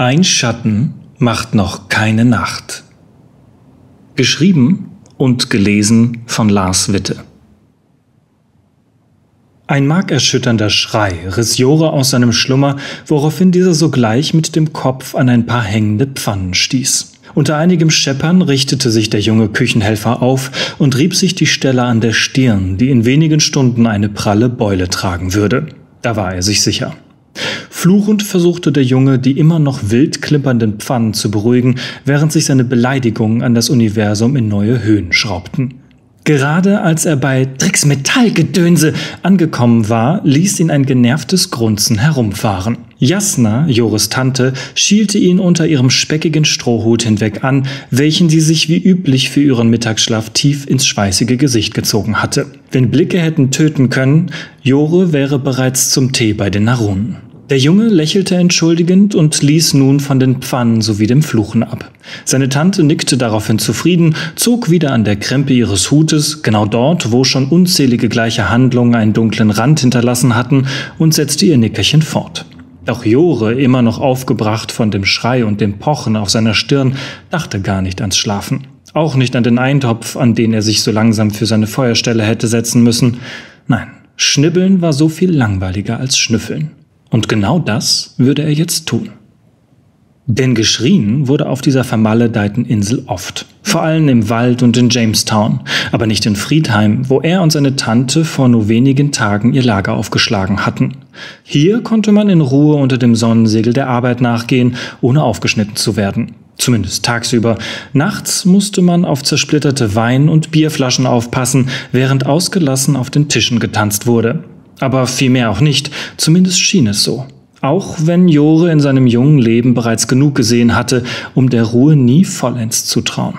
Ein Schatten macht noch keine Nacht. Geschrieben und gelesen von Lars Witte. Ein markerschütternder Schrei riss Jore aus seinem Schlummer, woraufhin dieser sogleich mit dem Kopf an ein paar hängende Pfannen stieß. Unter einigem Scheppern richtete sich der junge Küchenhelfer auf und rieb sich die Stelle an der Stirn, die in wenigen Stunden eine pralle Beule tragen würde. Da war er sich sicher. Fluchend versuchte der Junge, die immer noch wild klimpernden Pfannen zu beruhigen, während sich seine Beleidigungen an das Universum in neue Höhen schraubten. Gerade als er bei Tricks Metallgedönse angekommen war, ließ ihn ein genervtes Grunzen herumfahren. Jasna, Joris Tante, schielte ihn unter ihrem speckigen Strohhut hinweg an, welchen sie sich wie üblich für ihren Mittagsschlaf tief ins schweißige Gesicht gezogen hatte. Wenn Blicke hätten töten können, Jore wäre bereits zum Tee bei den Narunen. Der Junge lächelte entschuldigend und ließ nun von den Pfannen sowie dem Fluchen ab. Seine Tante nickte daraufhin zufrieden, zog wieder an der Krempe ihres Hutes, genau dort, wo schon unzählige gleiche Handlungen einen dunklen Rand hinterlassen hatten, und setzte ihr Nickerchen fort. Doch Jore, immer noch aufgebracht von dem Schrei und dem Pochen auf seiner Stirn, dachte gar nicht ans Schlafen. Auch nicht an den Eintopf, an den er sich so langsam für seine Feuerstelle hätte setzen müssen. Nein, Schnibbeln war so viel langweiliger als Schnüffeln. Und genau das würde er jetzt tun. Denn geschrien wurde auf dieser vermaledeiten Insel oft. Vor allem im Wald und in Jamestown, aber nicht in Friedheim, wo er und seine Tante vor nur wenigen Tagen ihr Lager aufgeschlagen hatten. Hier konnte man in Ruhe unter dem Sonnensegel der Arbeit nachgehen, ohne aufgeschnitten zu werden. Zumindest tagsüber. Nachts musste man auf zersplitterte Wein- und Bierflaschen aufpassen, während ausgelassen auf den Tischen getanzt wurde. Aber vielmehr auch nicht, zumindest schien es so. Auch wenn Jore in seinem jungen Leben bereits genug gesehen hatte, um der Ruhe nie vollends zu trauen.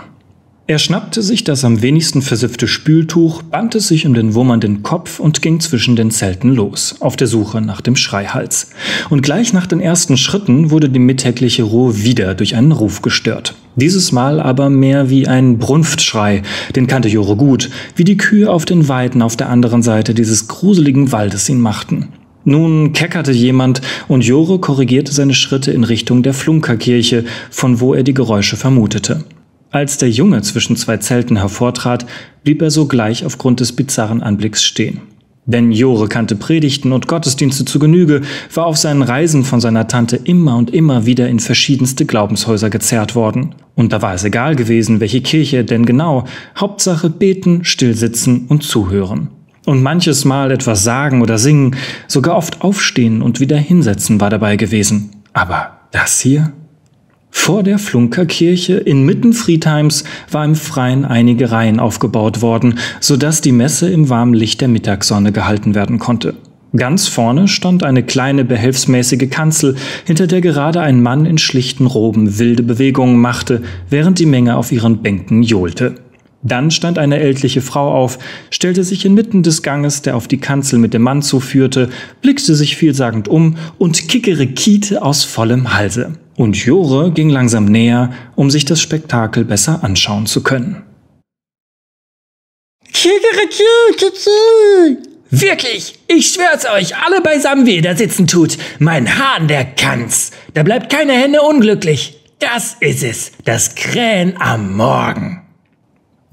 Er schnappte sich das am wenigsten versiffte Spültuch, band es sich um den wummernden Kopf und ging zwischen den Zelten los, auf der Suche nach dem Schreihals. Und gleich nach den ersten Schritten wurde die mittägliche Ruhe wieder durch einen Ruf gestört. Dieses Mal aber mehr wie ein Brunftschrei, den kannte Jore gut, wie die Kühe auf den Weiden auf der anderen Seite dieses gruseligen Waldes ihn machten. Nun keckerte jemand und Jore korrigierte seine Schritte in Richtung der Flunkerkirche, von wo er die Geräusche vermutete. Als der Junge zwischen zwei Zelten hervortrat, blieb er sogleich aufgrund des bizarren Anblicks stehen. Denn Jore kannte Predigten und Gottesdienste zu Genüge, war auf seinen Reisen von seiner Tante immer und immer wieder in verschiedenste Glaubenshäuser gezerrt worden. Und da war es egal gewesen, welche Kirche denn genau, Hauptsache beten, stillsitzen und zuhören. Und manches Mal etwas sagen oder singen, sogar oft aufstehen und wieder hinsetzen war dabei gewesen. Aber das hier? Vor der Flunkerkirche inmitten Friedheims war im Freien einige Reihen aufgebaut worden, so dass die Messe im warmen Licht der Mittagssonne gehalten werden konnte. Ganz vorne stand eine kleine behelfsmäßige Kanzel, hinter der gerade ein Mann in schlichten Roben wilde Bewegungen machte, während die Menge auf ihren Bänken johlte. Dann stand eine ältliche Frau auf, stellte sich inmitten des Ganges, der auf die Kanzel mit dem Mann zuführte, blickte sich vielsagend um und kickerekiete aus vollem Halse. Und Jore ging langsam näher, um sich das Spektakel besser anschauen zu können. Wirklich, ich schwör's euch, alle beisammen, wie ihr da sitzen tut. Mein Hahn, der kann's. Da bleibt keine Henne unglücklich. Das ist es, das Krähen am Morgen.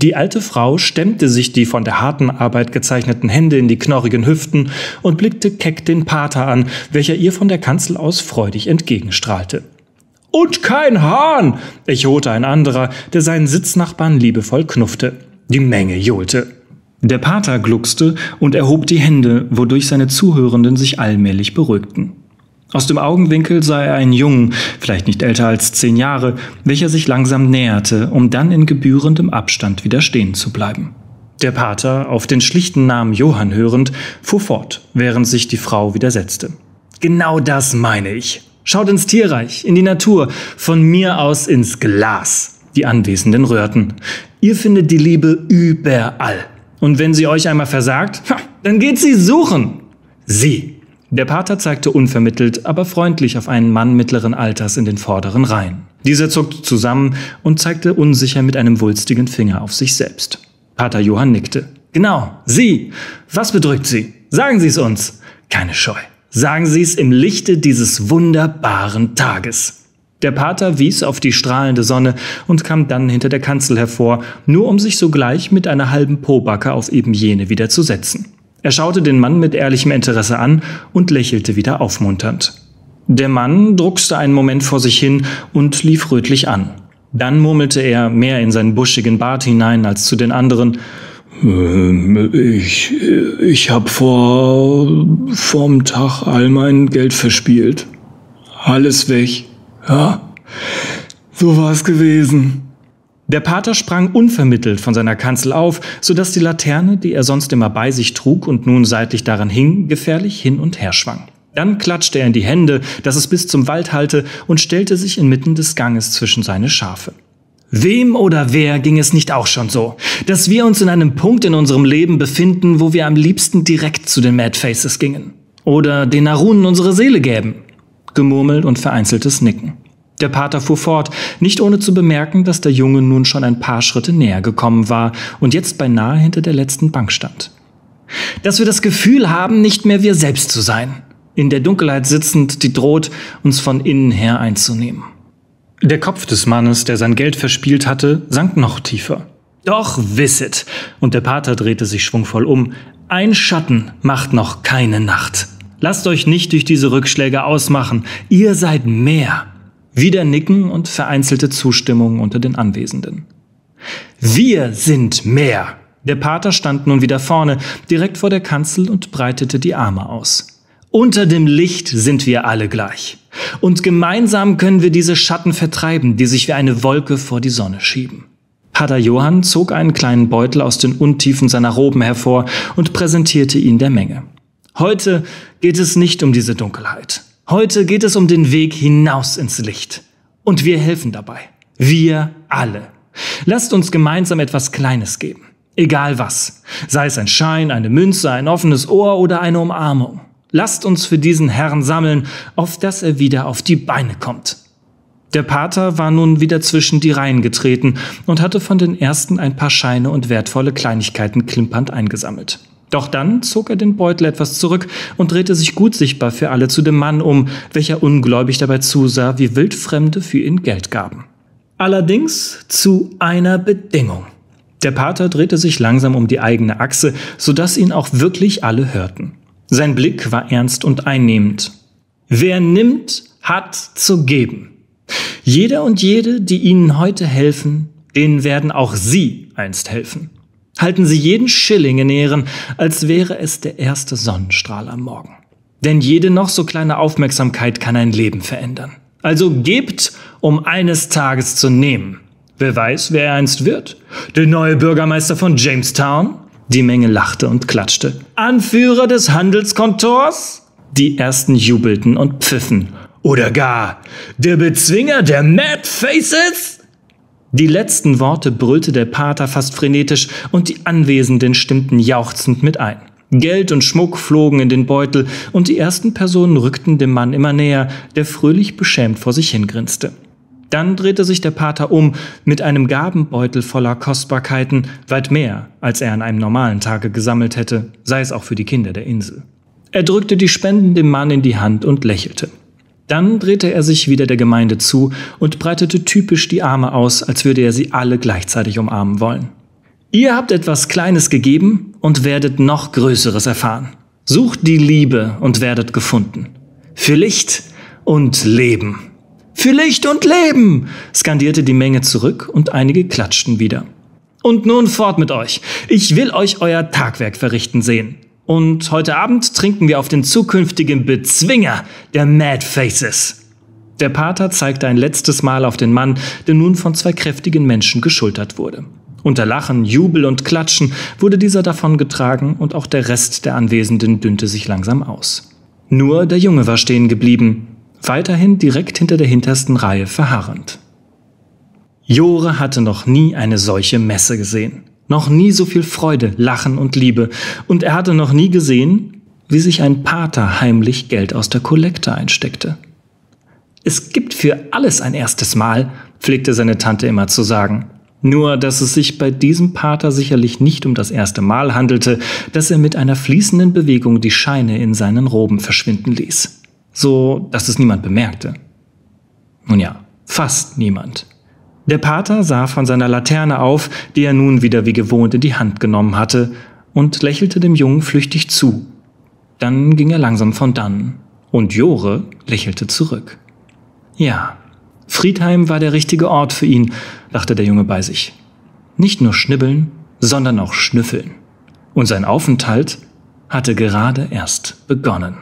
Die alte Frau stemmte sich die von der harten Arbeit gezeichneten Hände in die knorrigen Hüften und blickte keck den Pater an, welcher ihr von der Kanzel aus freudig entgegenstrahlte. Und kein Hahn, echote ein anderer, der seinen Sitznachbarn liebevoll knuffte. Die Menge johlte. Der Pater gluckste und erhob die Hände, wodurch seine Zuhörenden sich allmählich beruhigten. Aus dem Augenwinkel sah er einen Jungen, vielleicht nicht älter als zehn Jahre, welcher sich langsam näherte, um dann in gebührendem Abstand wieder stehen zu bleiben. Der Pater, auf den schlichten Namen Johann hörend, fuhr fort, während sich die Frau widersetzte. Genau das meine ich. Schaut ins Tierreich, in die Natur, von mir aus ins Glas. Die Anwesenden rührten. Ihr findet die Liebe überall. Und wenn sie euch einmal versagt, dann geht sie suchen. Sie. Der Pater zeigte unvermittelt, aber freundlich auf einen Mann mittleren Alters in den vorderen Reihen. Dieser zuckte zusammen und zeigte unsicher mit einem wulstigen Finger auf sich selbst. Pater Johann nickte. Genau, Sie. Was bedrückt Sie? Sagen Sie es uns. Keine Scheu. Sagen Sie es im Lichte dieses wunderbaren Tages. Der Pater wies auf die strahlende Sonne und kam dann hinter der Kanzel hervor, nur um sich sogleich mit einer halben Pobacke auf eben jene wieder zu setzen. Er schaute den Mann mit ehrlichem Interesse an und lächelte wieder aufmunternd. Der Mann druckste einen Moment vor sich hin und lief rötlich an. Dann murmelte er mehr in seinen buschigen Bart hinein als zu den anderen. Ähm, ich, ich hab vor, vorm Tag all mein Geld verspielt. Alles weg. Ja, so war's gewesen. Der Pater sprang unvermittelt von seiner Kanzel auf, so dass die Laterne, die er sonst immer bei sich trug und nun seitlich daran hing, gefährlich hin und her schwang. Dann klatschte er in die Hände, dass es bis zum Wald hallte, und stellte sich inmitten des Ganges zwischen seine Schafe. Wem oder wer ging es nicht auch schon so, dass wir uns in einem Punkt in unserem Leben befinden, wo wir am liebsten direkt zu den Mad Faces gingen? Oder den Narunen unsere Seele gäben? Gemurmel und vereinzeltes Nicken. Der Pater fuhr fort, nicht ohne zu bemerken, dass der Junge nun schon ein paar Schritte näher gekommen war und jetzt beinahe hinter der letzten Bank stand. Dass wir das Gefühl haben, nicht mehr wir selbst zu sein, in der Dunkelheit sitzend, die droht, uns von innen her einzunehmen. Der Kopf des Mannes, der sein Geld verspielt hatte, sank noch tiefer. Doch wisset, und der Pater drehte sich schwungvoll um, ein Schatten macht noch keine Nacht. Lasst euch nicht durch diese Rückschläge ausmachen, ihr seid mehr. Wieder Nicken und vereinzelte Zustimmung unter den Anwesenden. Wir sind mehr. Der Pater stand nun wieder vorne, direkt vor der Kanzel und breitete die Arme aus. Unter dem Licht sind wir alle gleich. Und gemeinsam können wir diese Schatten vertreiben, die sich wie eine Wolke vor die Sonne schieben. Pater Johann zog einen kleinen Beutel aus den Untiefen seiner Roben hervor und präsentierte ihn der Menge. Heute geht es nicht um diese Dunkelheit. Heute geht es um den Weg hinaus ins Licht. Und wir helfen dabei. Wir alle. Lasst uns gemeinsam etwas Kleines geben. Egal was. Sei es ein Schein, eine Münze, ein offenes Ohr oder eine Umarmung. Lasst uns für diesen Herrn sammeln, auf dass er wieder auf die Beine kommt. Der Pater war nun wieder zwischen die Reihen getreten und hatte von den ersten ein paar Scheine und wertvolle Kleinigkeiten klimpernd eingesammelt. Doch dann zog er den Beutel etwas zurück und drehte sich gut sichtbar für alle zu dem Mann um, welcher ungläubig dabei zusah, wie Wildfremde für ihn Geld gaben. Allerdings zu einer Bedingung. Der Pater drehte sich langsam um die eigene Achse, so dass ihn auch wirklich alle hörten. Sein Blick war ernst und einnehmend. Wer nimmt, hat zu geben. Jeder und jede, die Ihnen heute helfen, denen werden auch Sie einst helfen. Halten Sie jeden Schilling in Ehren, als wäre es der erste Sonnenstrahl am Morgen. Denn jede noch so kleine Aufmerksamkeit kann ein Leben verändern. Also gebt, um eines Tages zu nehmen. Wer weiß, wer er einst wird? Der neue Bürgermeister von Jamestown? Die Menge lachte und klatschte. Anführer des Handelskontors? Die ersten jubelten und pfiffen. Oder gar der Bezwinger der Mad Faces? Die letzten Worte brüllte der Pater fast frenetisch und die Anwesenden stimmten jauchzend mit ein. Geld und Schmuck flogen in den Beutel und die ersten Personen rückten dem Mann immer näher, der fröhlich beschämt vor sich hingrinste. Dann drehte sich der Pater um mit einem Gabenbeutel voller Kostbarkeiten, weit mehr, als er an einem normalen Tage gesammelt hätte, sei es auch für die Kinder der Insel. Er drückte die Spenden dem Mann in die Hand und lächelte. Dann drehte er sich wieder der Gemeinde zu und breitete typisch die Arme aus, als würde er sie alle gleichzeitig umarmen wollen. Ihr habt etwas Kleines gegeben und werdet noch Größeres erfahren. Sucht die Liebe und werdet gefunden. Für Licht und Leben. Für Licht und Leben! skandierte die Menge zurück und einige klatschten wieder. Und nun fort mit euch. Ich will euch euer Tagwerk verrichten sehen. Und heute Abend trinken wir auf den zukünftigen Bezwinger der Mad Faces. Der Pater zeigte ein letztes Mal auf den Mann, der nun von zwei kräftigen Menschen geschultert wurde. Unter Lachen, Jubel und Klatschen wurde dieser davongetragen und auch der Rest der Anwesenden dünnte sich langsam aus. Nur der Junge war stehen geblieben, weiterhin direkt hinter der hintersten Reihe verharrend. Jore hatte noch nie eine solche Messe gesehen, noch nie so viel Freude, Lachen und Liebe, und er hatte noch nie gesehen, wie sich ein Pater heimlich Geld aus der Kollekte einsteckte. Es gibt für alles ein erstes Mal, pflegte seine Tante immer zu sagen. Nur, dass es sich bei diesem Pater sicherlich nicht um das erste Mal handelte, dass er mit einer fließenden Bewegung die Scheine in seinen Roben verschwinden ließ so dass es niemand bemerkte. Nun ja, Fast niemand. Der Pater sah von seiner Laterne auf, die er nun wieder wie gewohnt in die Hand genommen hatte, und lächelte dem Jungen flüchtig zu. Dann ging er langsam von dannen, und Jore lächelte zurück. Ja, Friedheim war der richtige Ort für ihn, dachte der Junge bei sich. Nicht nur schnibbeln, sondern auch schnüffeln. Und sein Aufenthalt hatte gerade erst begonnen.